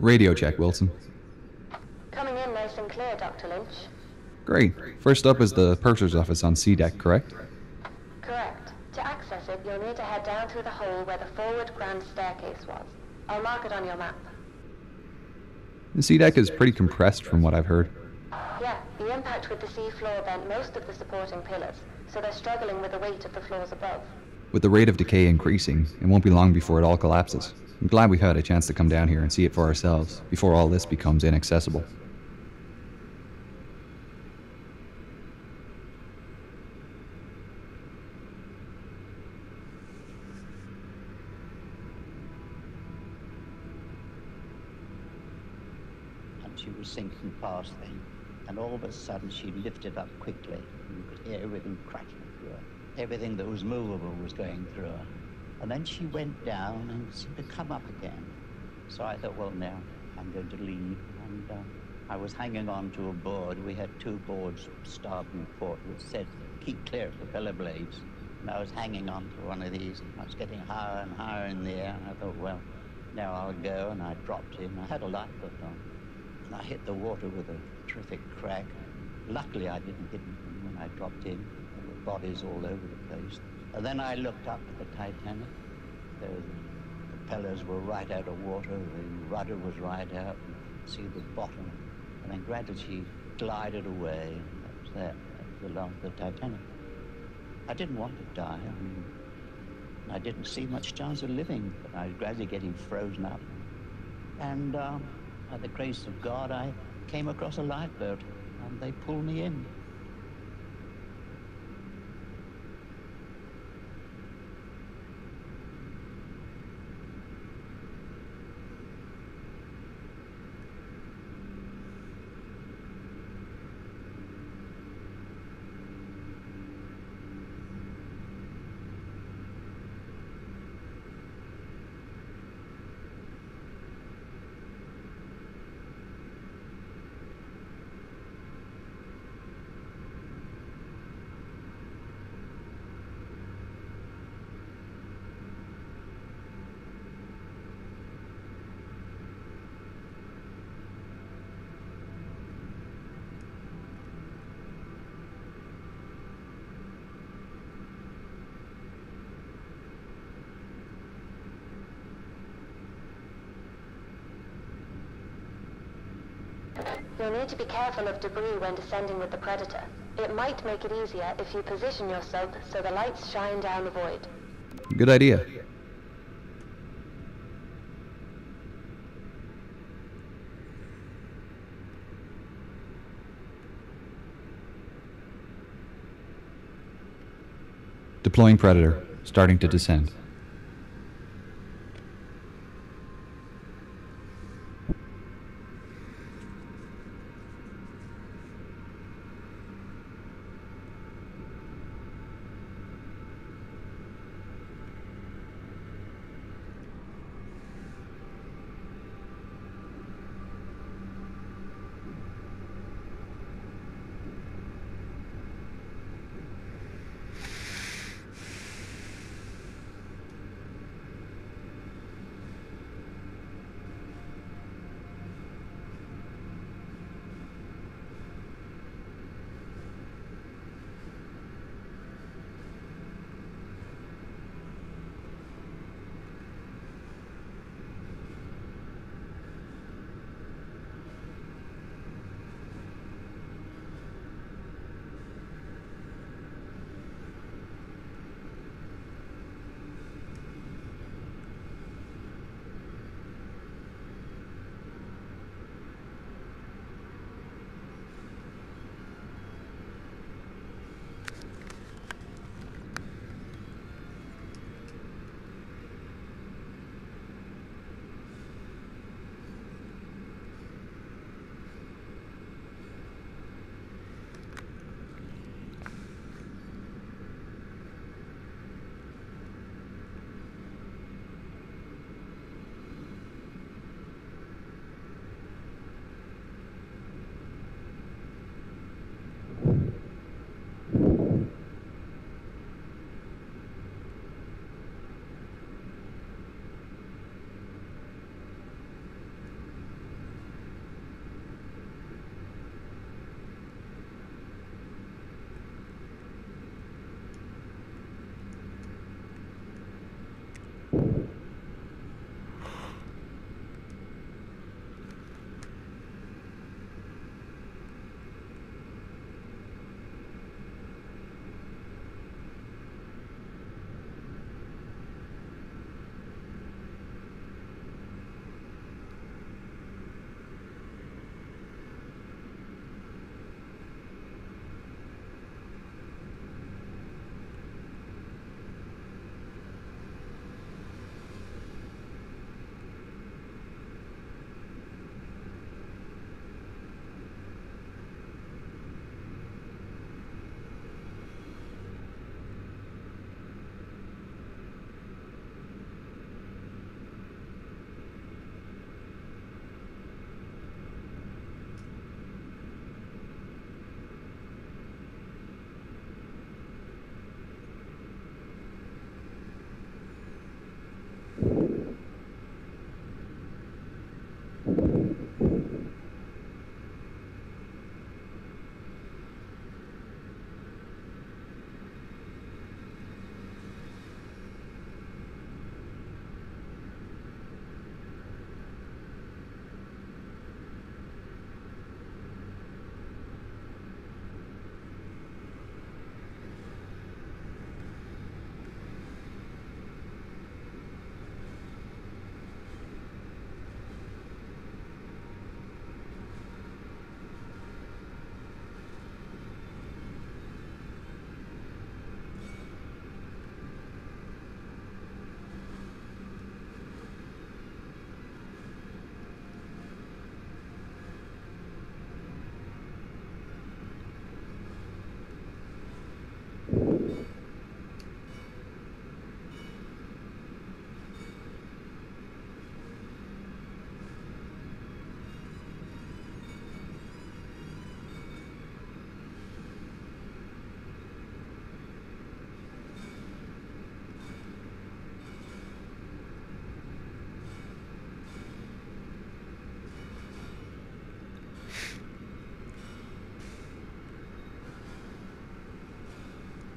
Radio check, Wilson. Coming in nice and clear, Dr. Lynch. Great. First up is the purser's office on C deck, correct? Correct. To access it, you'll need to head down through the hole where the forward grand staircase was. I'll mark it on your map. The C deck is pretty compressed from what I've heard. Yeah, the impact with the sea floor bent most of the supporting pillars, so they're struggling with the weight of the floors above. With the rate of decay increasing, it won't be long before it all collapses. I'm glad we've had a chance to come down here and see it for ourselves before all this becomes inaccessible. and she was sinking past then. And all of a sudden she lifted up quickly. And you could hear everything cracking through her. Everything that was movable was going through her. And then she went down and seemed to come up again. So I thought, well, now I'm going to leave. And uh, I was hanging on to a board. We had two boards, starboard and port, which said, keep clear of the propeller blades. And I was hanging on to one of these. I was getting higher and higher in the air. And I thought, well, now I'll go. And I dropped in. I had a lifeboat on. And I hit the water with a terrific crack. Luckily, I didn't hit anything when I dropped in. There were bodies all over the place. And then I looked up at the Titanic. The propellers were right out of water. The rudder was right out. And see the bottom. And then gradually she glided away. And that was that. That was the last of the Titanic. I didn't want to die. I mean, I didn't see much chance of living, but I was gradually getting frozen up. And um, by the grace of God, I came across a lifeboat and they pulled me in. You'll need to be careful of debris when descending with the Predator. It might make it easier if you position your sub so the lights shine down the void. Good idea. Deploying Predator, starting to descend.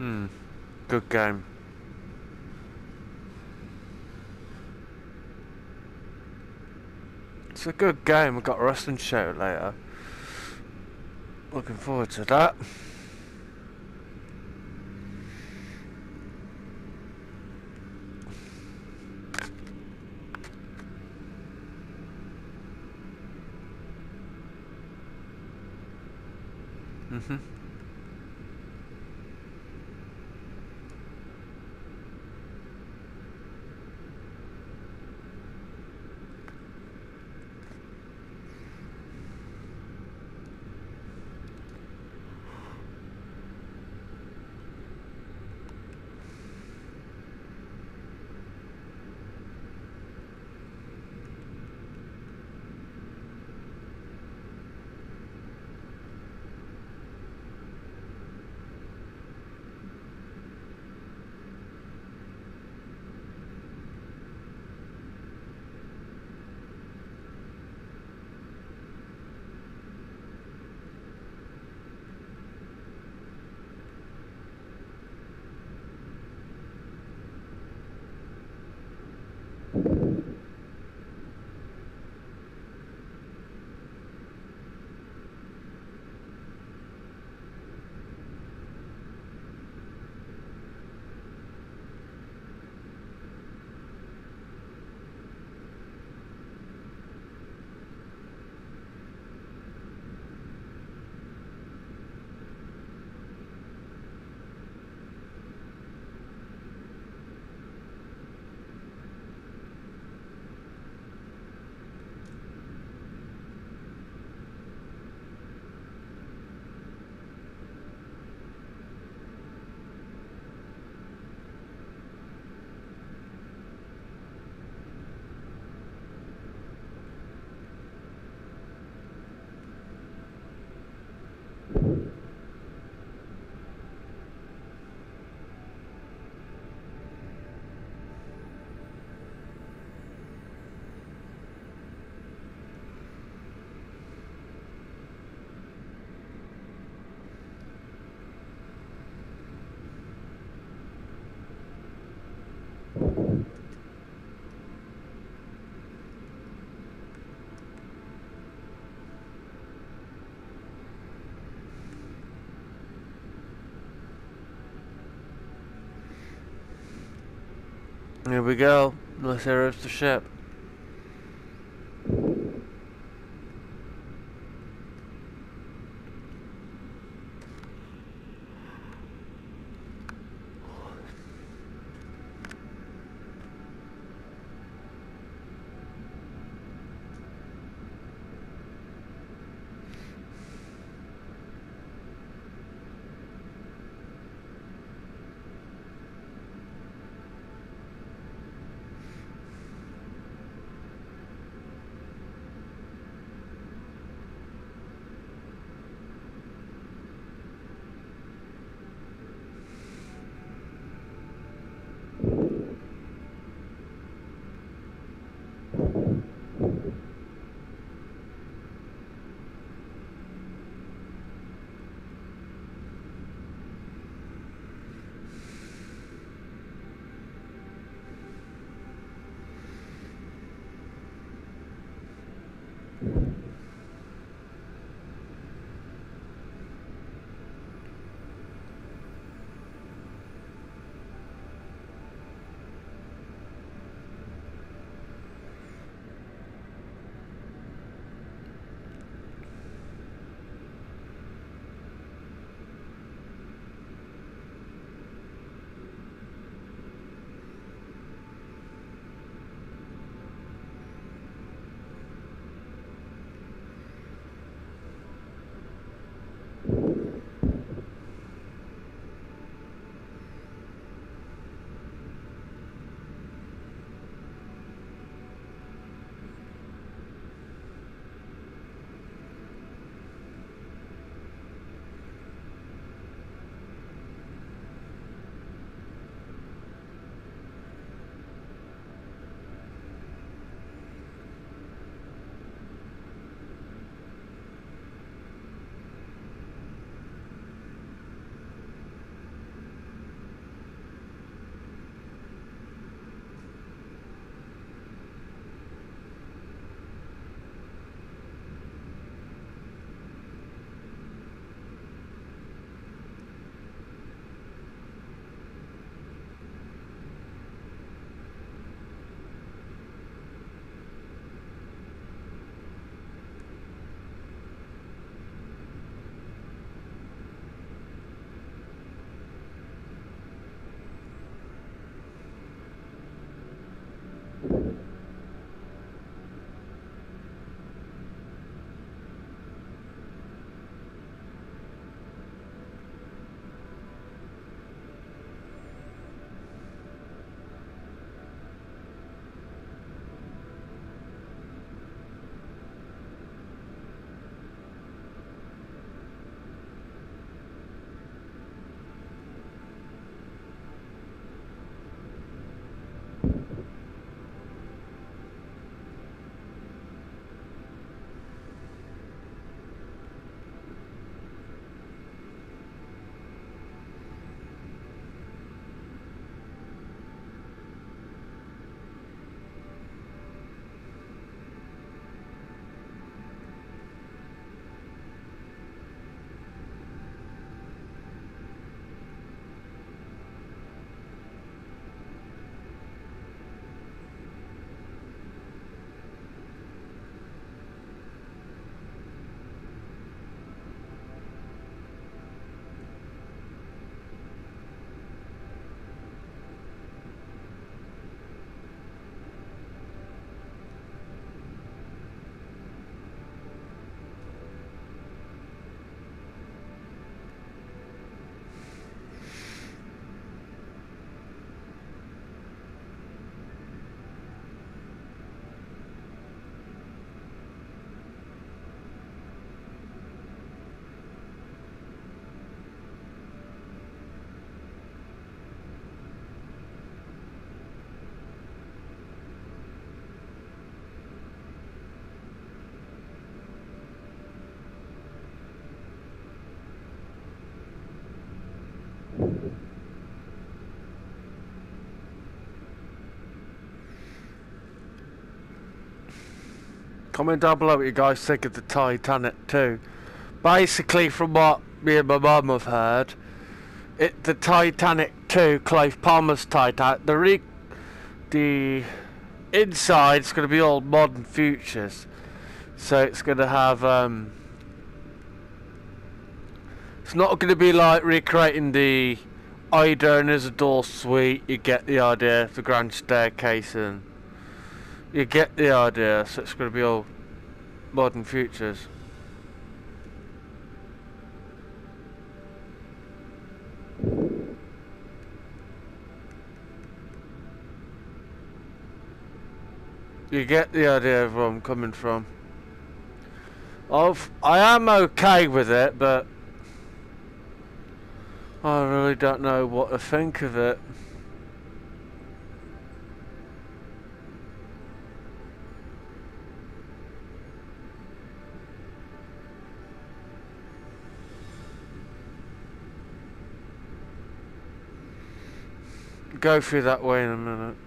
Hmm. Good game. It's a good game. We've got a wrestling show later. Looking forward to that. Here we go. Let's air up the ship. Comment down below what you guys think of the Titanic 2. Basically, from what me and my mum have heard, it the Titanic 2, Clive Palmer's Titanic, the re the inside's going to be all modern futures. So it's going to have um, it's not going to be like recreating the Ida and Isidor suite. You get the idea, the grand staircase, and you get the idea. So it's going to be all modern futures. You get the idea of where I'm coming from. I've, I am okay with it, but I really don't know what to think of it. Go through that way in a minute.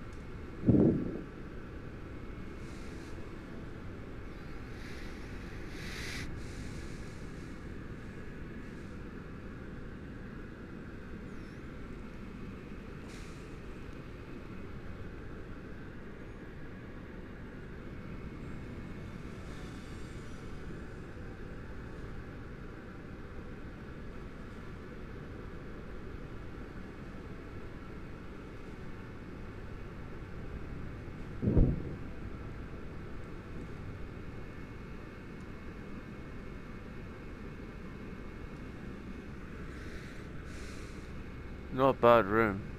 Bad room.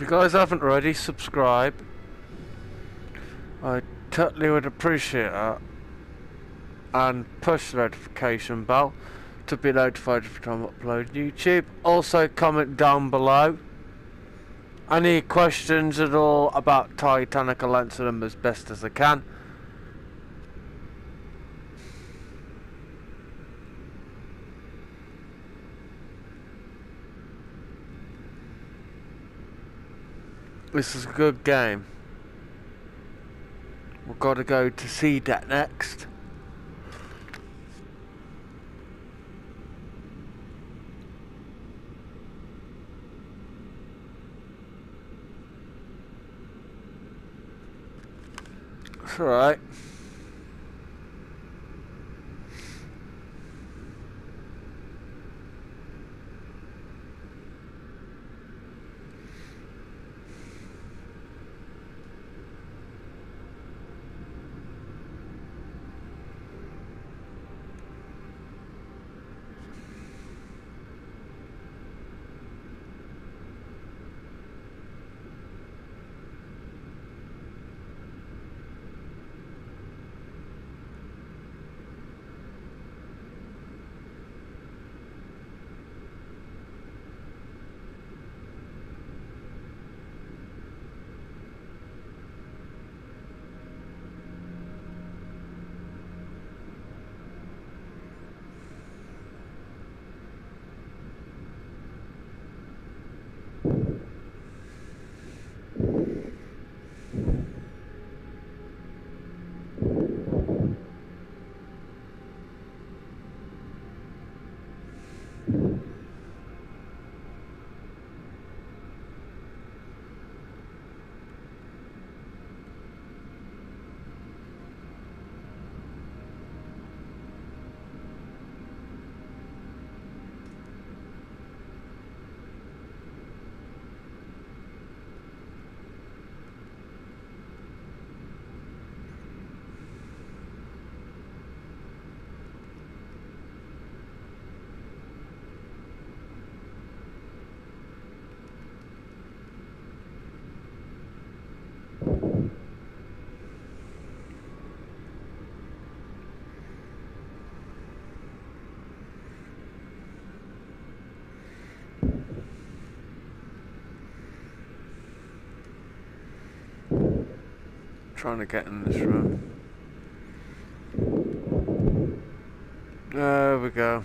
If you guys haven't already, subscribe. I totally would appreciate that. And push the notification bell to be notified every time I upload YouTube. Also comment down below any questions at all about Titanic. I'll answer them as best as I can. This is a good game. We've got to go to that next. It's alright. Trying to get in this room. There we go.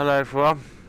Hello everyone.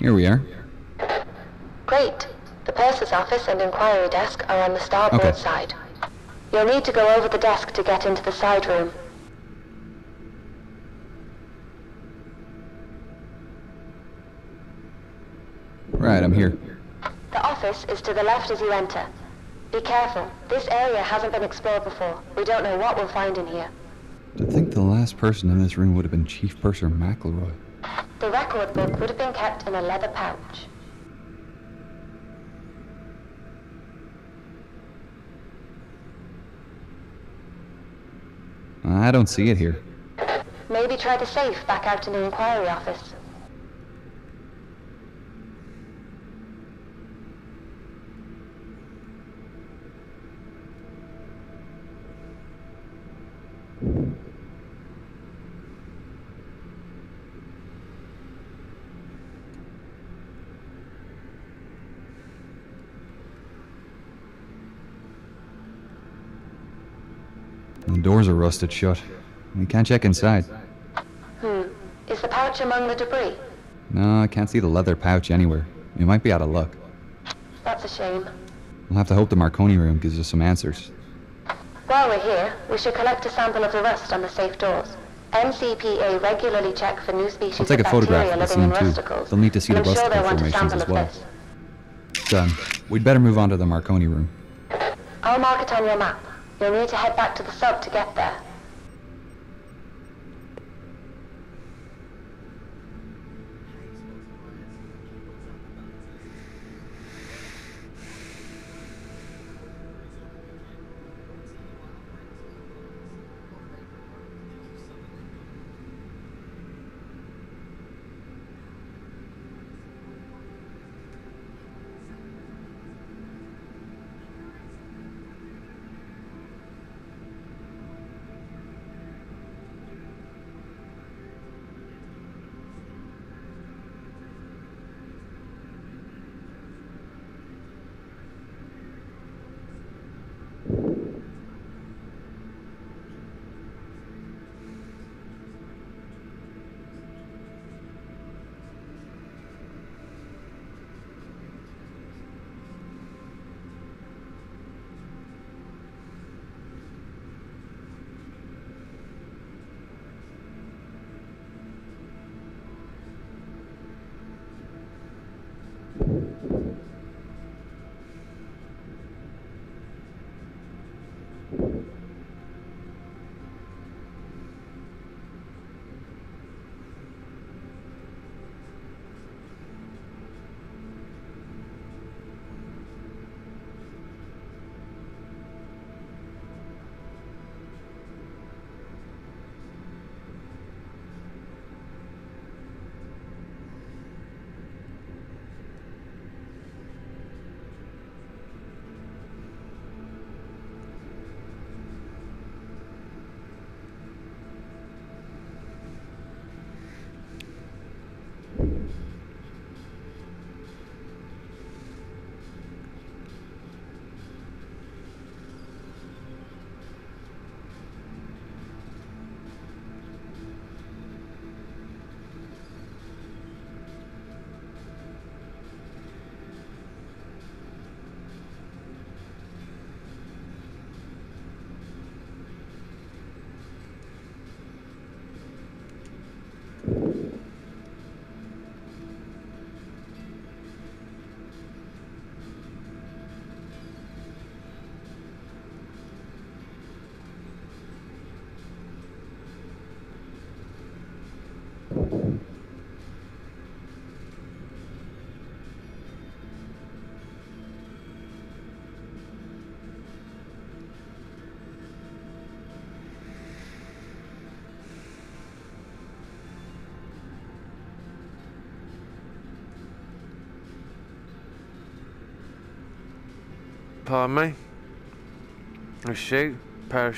Here we are. Great. The purser's office and inquiry desk are on the starboard Okay. side. You'll need to go over the desk to get into the side room. Right, I'm here. The office is to the left as you enter. Be careful. This area hasn't been explored before. We don't know what we'll find in here. To think the last person in this room would have been Chief Purser McElroy. The record book would have been kept in a leather pouch. I don't see it here. Maybe try the safe back out in the inquiry office. The doors are rusted shut. We can't check inside. Hmm. Is the pouch among the debris? No, I can't see the leather pouch anywhere. We might be out of luck. That's a shame. We'll have to hope the Marconi room gives us some answers. While we're here, we should collect a sample of the rust on the safe doors. NCPA regularly check for new species I'll take of a photograph of the scene too. They'll need to see the sure rust a formations as well. Done. We'd better move on to the Marconi room. I'll mark it on your map. You'll need to head back to the sub to get there. Pardon me? A shoe? Pair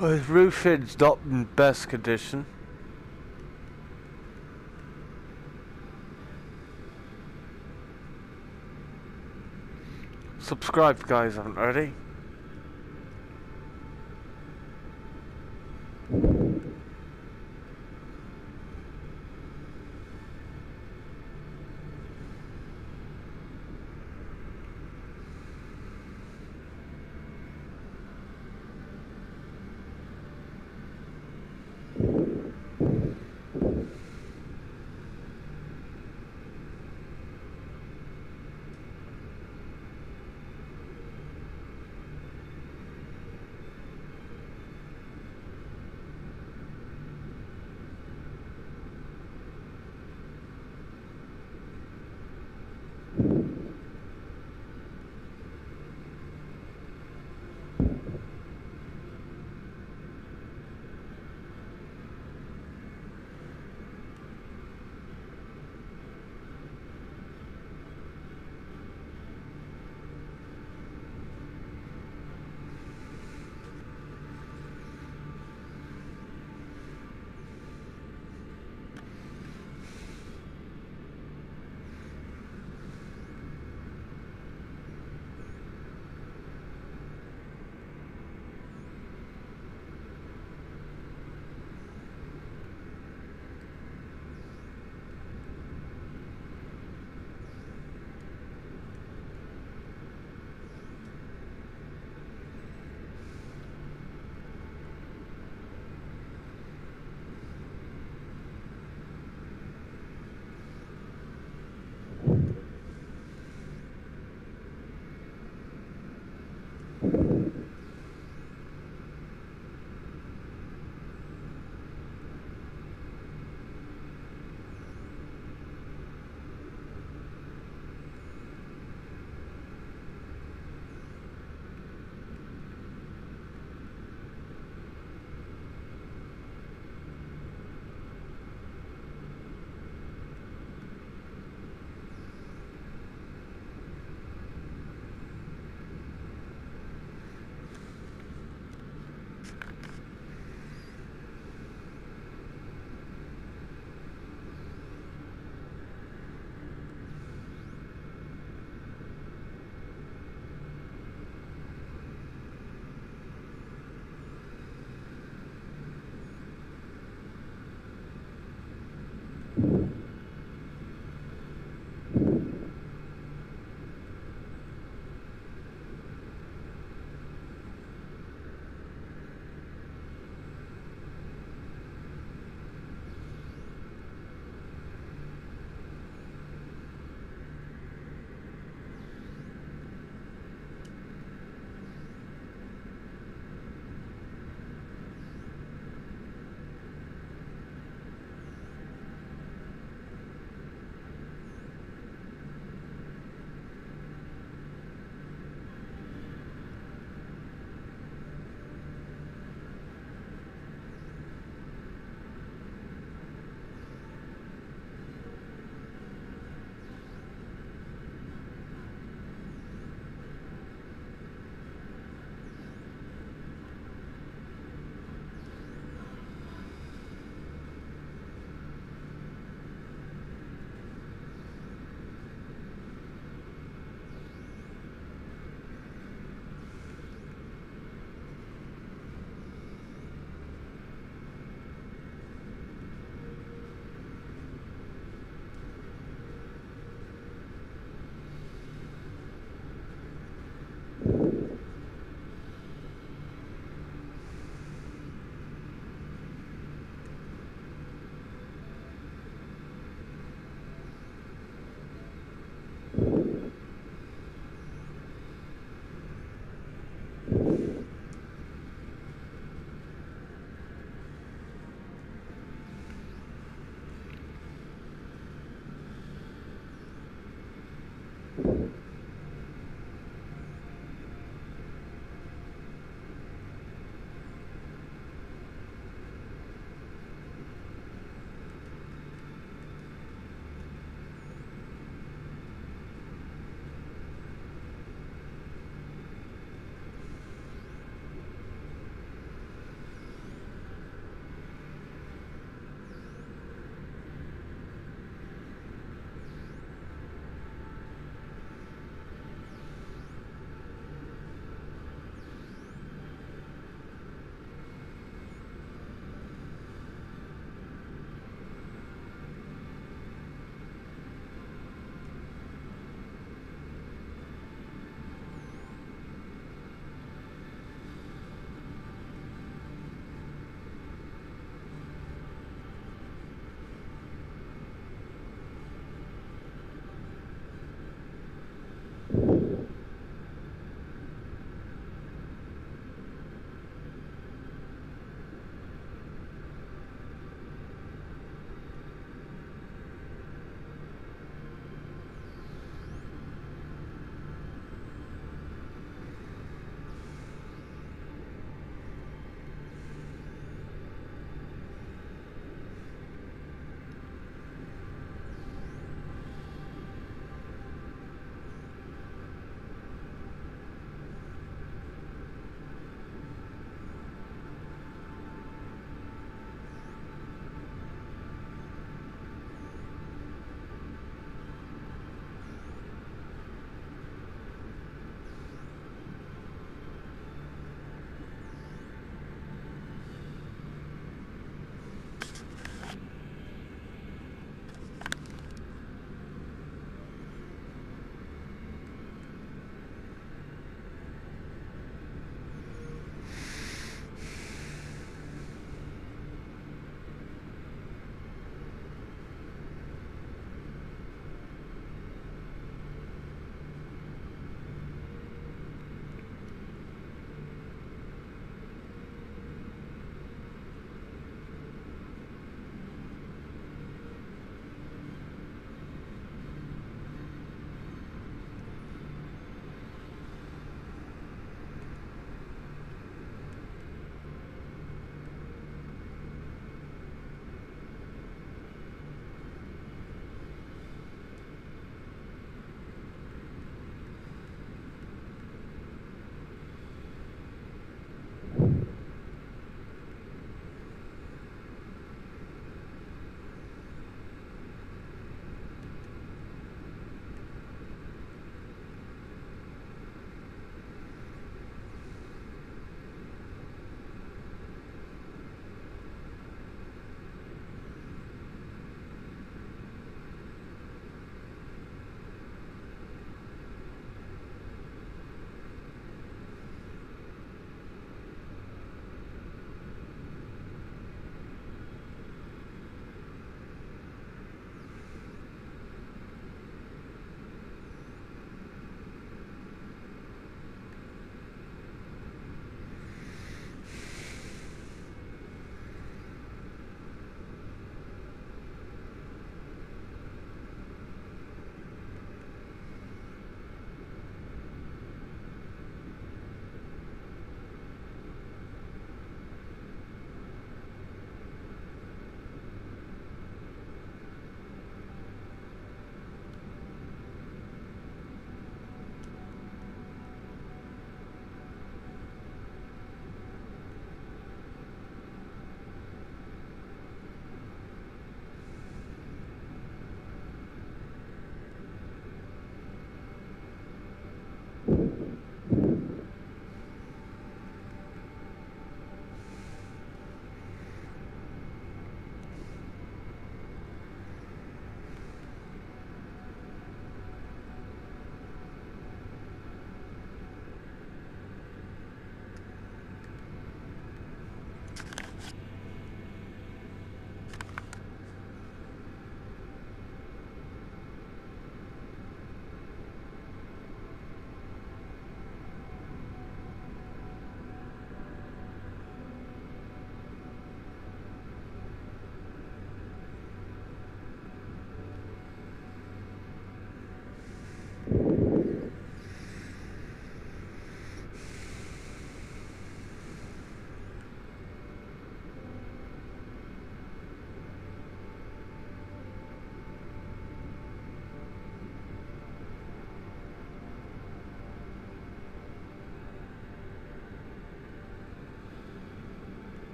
Well, his roofing's not in best condition. Subscribe, guys, haven't already. you.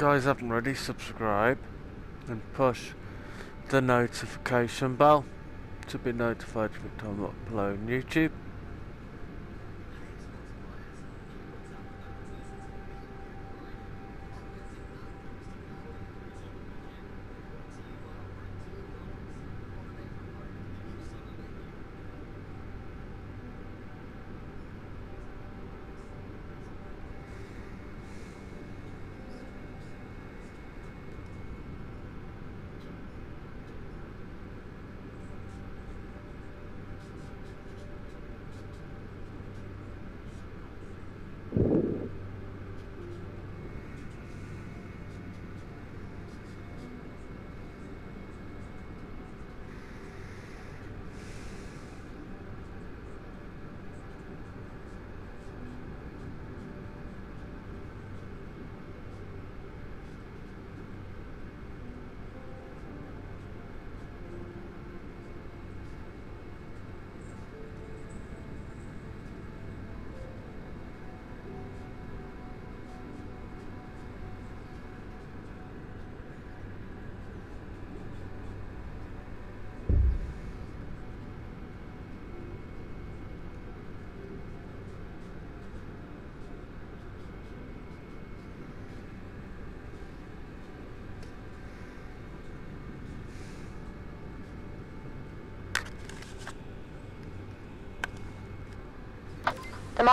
Guys haven't already, subscribe and push the notification bell to be notified every time I upload on YouTube.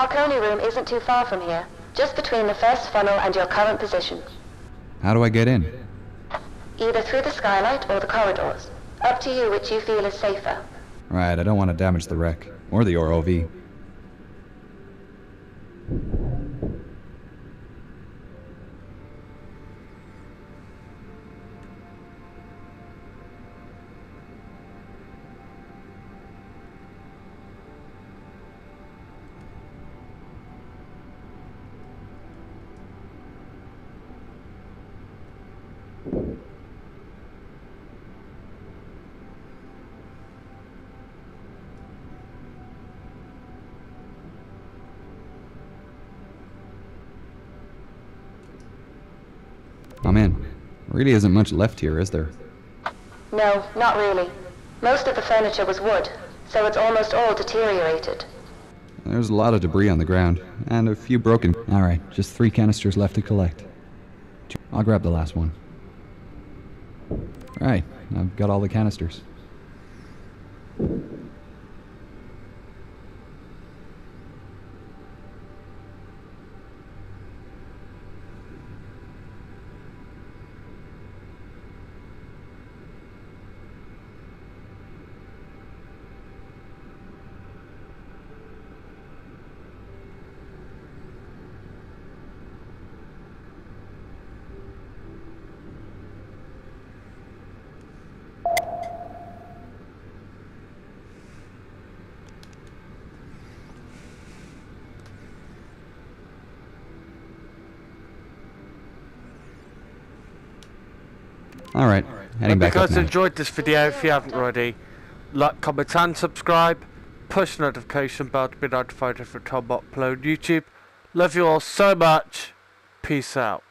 The Marconi room isn't too far from here, just between the first funnel and your current position. How do I get in? Either through the skylight or the corridors. Up to you which you feel is safer. Right, I don't want to damage the wreck. Or the ROV. Much left here, is there? No, not really. Most of the furniture was wood, so it's almost all deteriorated. There's a lot of debris on the ground, and a few broken. Alright, just three canisters left to collect. I'll grab the last one. Right, I've got all the canisters. Alright, heading Hope you back up guys now. Enjoyed this video if you haven't already. Like, comment and subscribe. Push notification bell to be notified every time I upload YouTube. Love you all so much. Peace out.